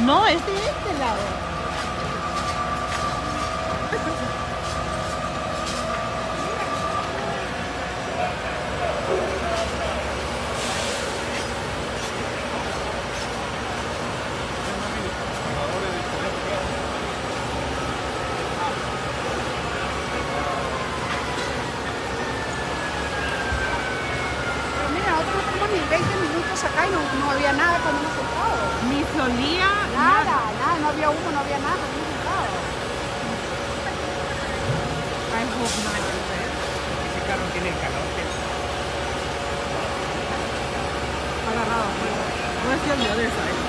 No, es de este lado. No, no había nada cuando hemos entrado. Ni solía Nada, nada, no había humo, no había nada cuando hemos entrado. I hope not. Ese carro tiene el calor Agarrado. Where's the other side?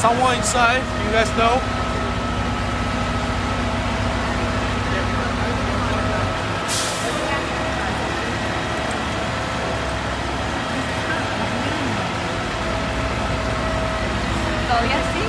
someone inside. You guys know? Oh, yes.